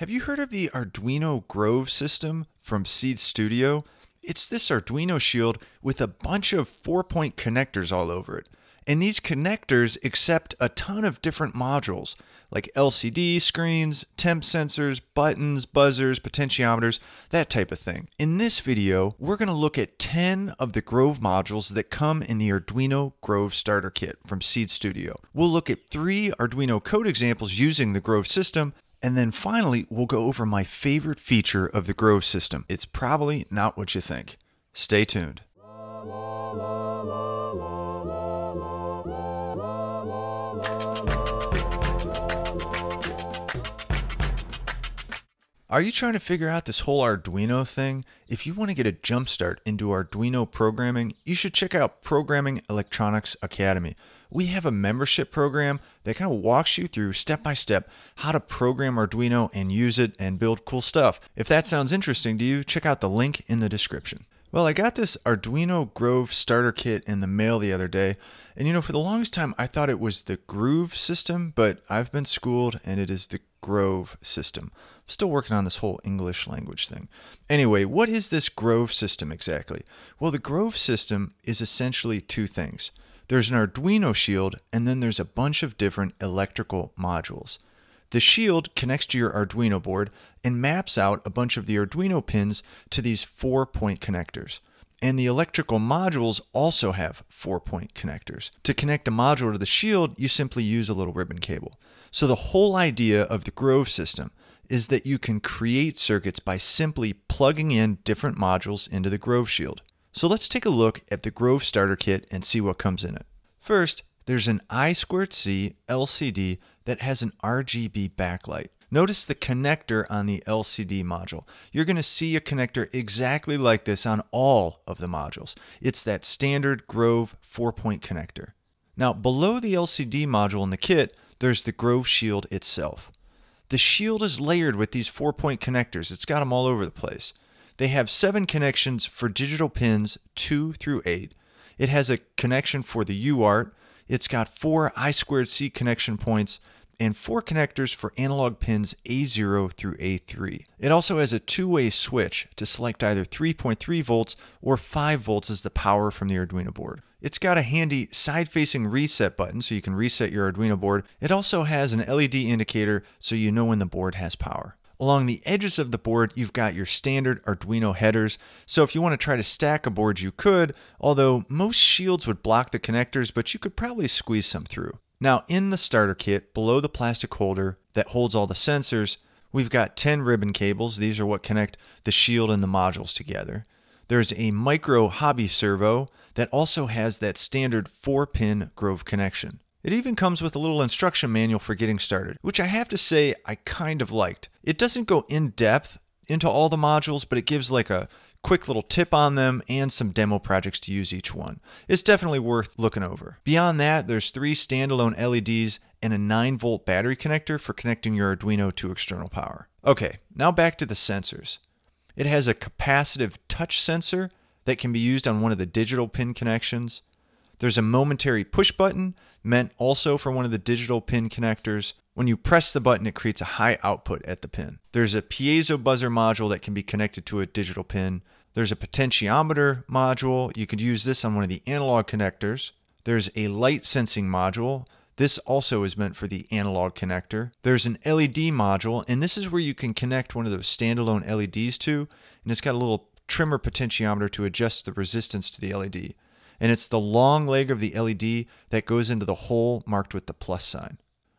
Have you heard of the Arduino Grove system from Seeed Studio? It's this Arduino shield with a bunch of four point connectors all over it. And these connectors accept a ton of different modules like LCD screens, temp sensors, buttons, buzzers, potentiometers, that type of thing. In this video, we're going to look at 10 of the Grove modules that come in the Arduino Grove Starter Kit from Seeed Studio. We'll look at three Arduino code examples using the Grove system and then finally, we'll go over my favorite feature of the Grove system. It's probably not what you think. Stay tuned. Are you trying to figure out this whole Arduino thing? If you want to get a jumpstart into Arduino programming, you should check out Programming Electronics Academy. We have a membership program that kind of walks you through step by step how to program Arduino and use it and build cool stuff. If that sounds interesting to you, check out the link in the description. Well, I got this Arduino Grove starter kit in the mail the other day, and you know, for the longest time I thought it was the Groove system, but I've been schooled and it is the Grove system. I'm still working on this whole English language thing. Anyway, what is this Grove system exactly? Well, the Grove system is essentially two things. There's an Arduino shield, and then there's a bunch of different electrical modules. The shield connects to your Arduino board and maps out a bunch of the Arduino pins to these four point connectors. And the electrical modules also have four point connectors. To connect a module to the shield, you simply use a little ribbon cable. So the whole idea of the Grove system is that you can create circuits by simply plugging in different modules into the Grove shield. So let's take a look at the Grove starter kit and see what comes in it. First, there's an I2C LCD that has an RGB backlight. Notice the connector on the LCD module. You're going to see a connector exactly like this on all of the modules. It's that standard Grove 4-point connector. Now, below the LCD module in the kit, there's the Grove Shield itself. The shield is layered with these 4-point connectors. It's got them all over the place. They have seven connections for digital pins 2 through 8. It has a connection for the UART. It's got four I2C connection points and four connectors for analog pins A0 through A3. It also has a two-way switch to select either 3.3 volts or 5 volts as the power from the Arduino board. It's got a handy side-facing reset button so you can reset your Arduino board. It also has an LED indicator so you know when the board has power. Along the edges of the board, you've got your standard Arduino headers. So if you want to try to stack a board, you could, although most shields would block the connectors, but you could probably squeeze some through. Now, in the starter kit, below the plastic holder that holds all the sensors, we've got 10 ribbon cables. These are what connect the shield and the modules together. There's a micro hobby servo that also has that standard 4-pin Grove connection. It even comes with a little instruction manual for getting started, which I have to say I kind of liked. It doesn't go in depth into all the modules, but it gives like a quick little tip on them, and some demo projects to use each one. It's definitely worth looking over. Beyond that, there's three standalone LEDs and a 9 volt battery connector for connecting your Arduino to external power. Okay, now back to the sensors. It has a capacitive touch sensor that can be used on one of the digital pin connections. There's a momentary push button meant also for one of the digital pin connectors. When you press the button, it creates a high output at the pin. There's a piezo buzzer module that can be connected to a digital pin. There's a potentiometer module. You could use this on one of the analog connectors. There's a light sensing module. This also is meant for the analog connector. There's an LED module, and this is where you can connect one of those standalone LEDs to, and it's got a little trimmer potentiometer to adjust the resistance to the LED. And it's the long leg of the LED that goes into the hole marked with the plus sign.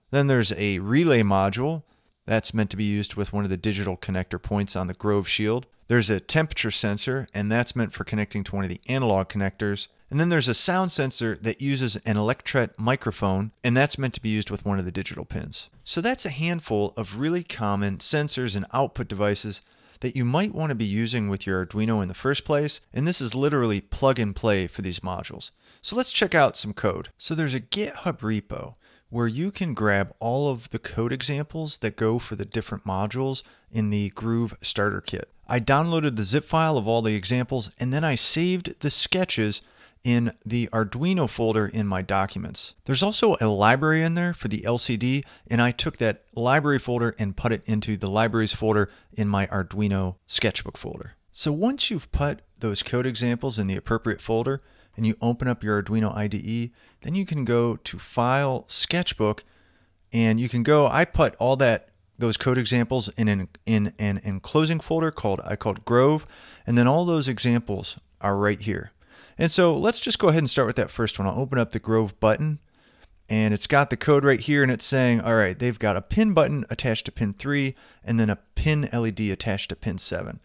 Then there's a relay module that's meant to be used with one of the digital connector points on the Grove shield. There's a temperature sensor, and that's meant for connecting to one of the analog connectors. And then there's a sound sensor that uses an Electret microphone, and that's meant to be used with one of the digital pins. So that's a handful of really common sensors and output devices that you might want to be using with your Arduino in the first place, and this is literally plug and play for these modules. So let's check out some code. So there's a GitHub repo where you can grab all of the code examples that go for the different modules in the Groove starter kit. I downloaded the zip file of all the examples and then I saved the sketches in the Arduino folder in my documents. There's also a library in there for the LCD, and I took that library folder and put it into the libraries folder in my Arduino sketchbook folder. So once you've put those code examples in the appropriate folder and you open up your Arduino IDE, then you can go to File, Sketchbook, and you can go, I put all that those code examples in an, in an enclosing folder called I called Grove, and then all those examples are right here. And so let's just go ahead and start with that first one. I'll open up the Grove button and it's got the code right here and it's saying, all right, they've got a pin button attached to pin 3 and then a pin LED attached to pin 7.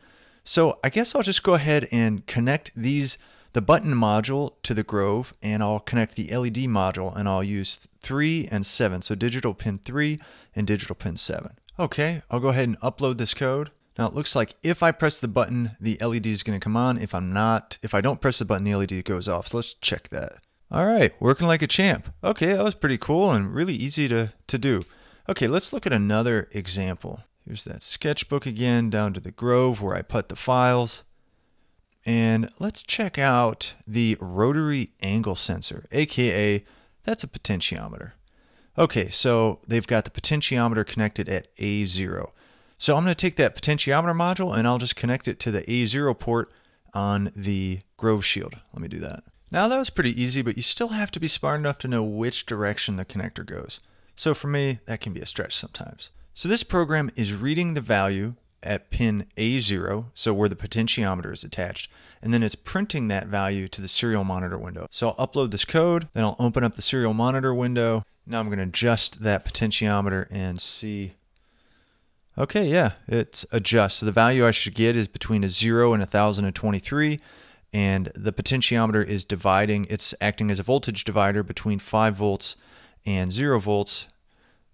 So I guess I'll just go ahead and connect these the button module to the Grove and I'll connect the LED module and I'll use 3 and 7. So digital pin 3 and digital pin 7. Okay, I'll go ahead and upload this code. Now it looks like if I press the button, the LED is going to come on. If I'm not, if I don't press the button, the LED goes off. So let's check that. All right, working like a champ. Okay, that was pretty cool and really easy to, to do. Okay, let's look at another example. Here's that sketchbook again down to the Grove where I put the files. And let's check out the rotary angle sensor, aka that's a potentiometer. Okay, so they've got the potentiometer connected at A0. So I'm going to take that potentiometer module and I'll just connect it to the A0 port on the Grove Shield. Let me do that. Now that was pretty easy, but you still have to be smart enough to know which direction the connector goes. So for me, that can be a stretch sometimes. So this program is reading the value at pin A0, so where the potentiometer is attached, and then it's printing that value to the serial monitor window. So I'll upload this code, then I'll open up the serial monitor window. Now I'm going to adjust that potentiometer and see Okay, yeah, it's adjust. So the value I should get is between a 0 and 1023, and the potentiometer is dividing, it's acting as a voltage divider between 5 volts and 0 volts.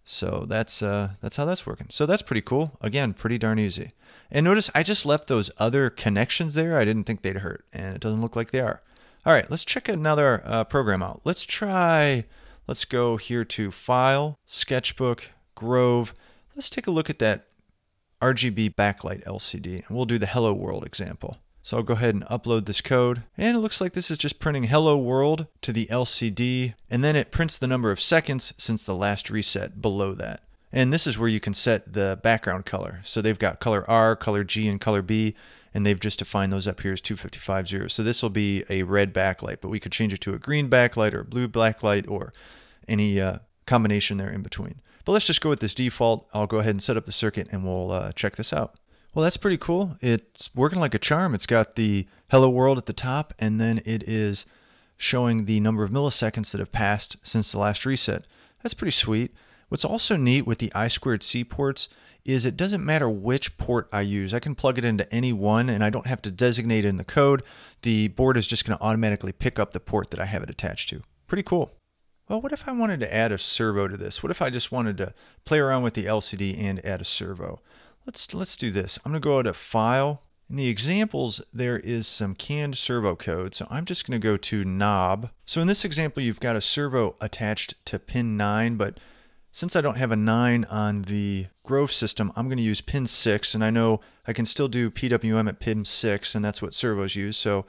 So that's uh, that's how that's working. So that's pretty cool. Again, pretty darn easy. And notice I just left those other connections there. I didn't think they'd hurt, and it doesn't look like they are. All right, let's check another uh, program out. Let's try, let's go here to File, Sketchbook, Grove. Let's take a look at that RGB backlight LCD. And we'll do the Hello World example. So I'll go ahead and upload this code. And it looks like this is just printing Hello World to the LCD. And then it prints the number of seconds since the last reset below that. And this is where you can set the background color. So they've got color R, color G, and color B. And they've just defined those up here as 2550. So this will be a red backlight, but we could change it to a green backlight or a blue backlight or any uh, combination there in between. But let's just go with this default. I'll go ahead and set up the circuit and we'll uh, check this out. Well, that's pretty cool. It's working like a charm. It's got the hello world at the top and then it is showing the number of milliseconds that have passed since the last reset. That's pretty sweet. What's also neat with the I2C ports is it doesn't matter which port I use. I can plug it into any one and I don't have to designate it in the code. The board is just going to automatically pick up the port that I have it attached to. Pretty cool well, what if I wanted to add a servo to this? What if I just wanted to play around with the LCD and add a servo? Let's, let's do this. I'm going to go to File. In the examples, there is some canned servo code, so I'm just going to go to knob. So in this example, you've got a servo attached to pin 9, but since I don't have a 9 on the Grove system, I'm going to use pin 6, and I know I can still do PWM at pin 6, and that's what servos use, so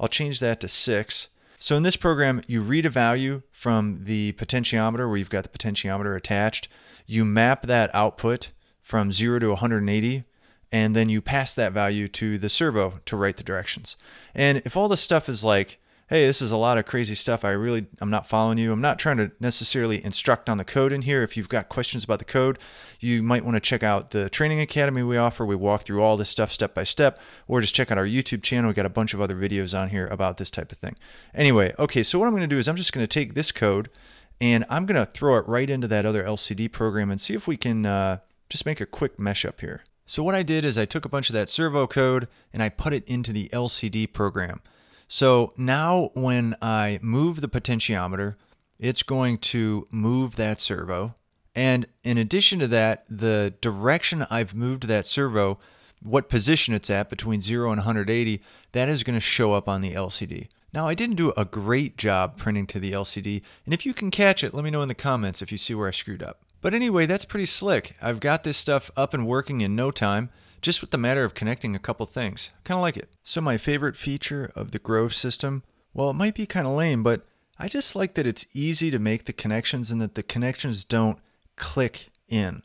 I'll change that to 6. So in this program, you read a value from the potentiometer where you've got the potentiometer attached. You map that output from 0 to 180 and then you pass that value to the servo to write the directions. And if all this stuff is like hey, this is a lot of crazy stuff. I really, I'm not following you. I'm not trying to necessarily instruct on the code in here. If you've got questions about the code, you might want to check out the training academy we offer. We walk through all this stuff step by step, or just check out our YouTube channel. We got a bunch of other videos on here about this type of thing. Anyway, okay, so what I'm going to do is I'm just going to take this code and I'm going to throw it right into that other LCD program and see if we can uh, just make a quick mesh up here. So what I did is I took a bunch of that servo code and I put it into the LCD program. So now when I move the potentiometer, it's going to move that servo. And in addition to that, the direction I've moved that servo, what position it's at between 0 and 180, that is going to show up on the LCD. Now, I didn't do a great job printing to the LCD, and if you can catch it, let me know in the comments if you see where I screwed up. But anyway, that's pretty slick. I've got this stuff up and working in no time just with the matter of connecting a couple things. Kind of like it. So my favorite feature of the Grove system Well, it might be kind of lame, but I just like that it's easy to make the connections and that the connections don't click in.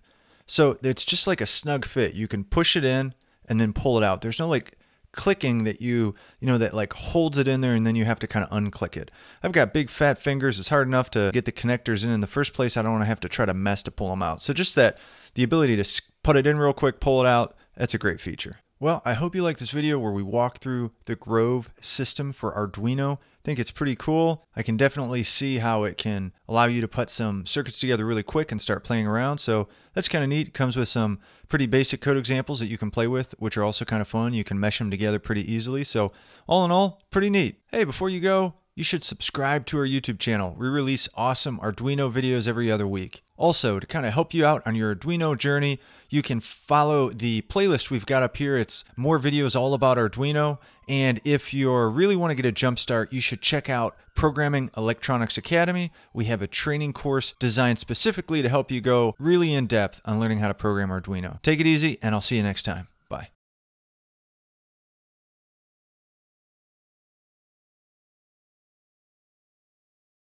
So it's just like a snug fit. You can push it in and then pull it out. There's no like clicking that you you know that like holds it in there and then you have to kind of unclick it. I've got big fat fingers. It's hard enough to get the connectors in in the first place. I don't want to have to try to mess to pull them out. So just that the ability to put it in real quick pull it out that's a great feature. Well, I hope you like this video where we walk through the Grove system for Arduino. I think it's pretty cool. I can definitely see how it can allow you to put some circuits together really quick and start playing around. So that's kind of neat. It comes with some pretty basic code examples that you can play with, which are also kind of fun. You can mesh them together pretty easily. So all in all, pretty neat. Hey, before you go, you should subscribe to our YouTube channel. We release awesome Arduino videos every other week. Also, to kind of help you out on your Arduino journey, you can follow the playlist we've got up here. It's more videos all about Arduino. And if you really want to get a jump start, you should check out Programming Electronics Academy. We have a training course designed specifically to help you go really in depth on learning how to program Arduino. Take it easy, and I'll see you next time.